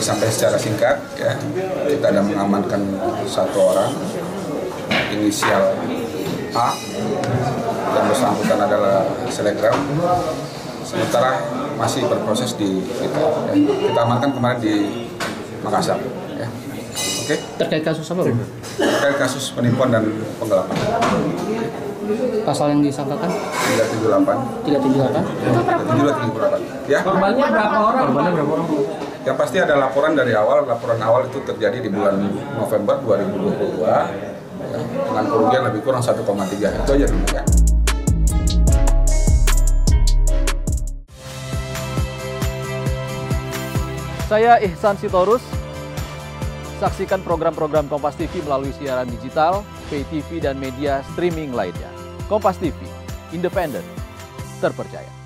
sampai secara singkat ya kita ada mengamankan satu orang inisial A yang bersangkutan adalah selebgram sementara masih berproses di kita ya. kita amankan kemarin di Makassar ya. oke Terkait kasus apa, Bro? terkait kasus penipuan dan penggelapan Pasal yang disangkakan 378 378. 378 ya Korbannya berapa orang? Korbannya berapa orang? Yang pasti ada laporan dari awal, laporan awal itu terjadi di bulan November 2022 ya, dengan kerugian lebih kurang 1,3 itu aja dulu ya. Saya Ihsan Sitorus. Saksikan program-program Kompas TV melalui siaran digital, pay TV dan media streaming lainnya. Kompas TV, independen, terpercaya.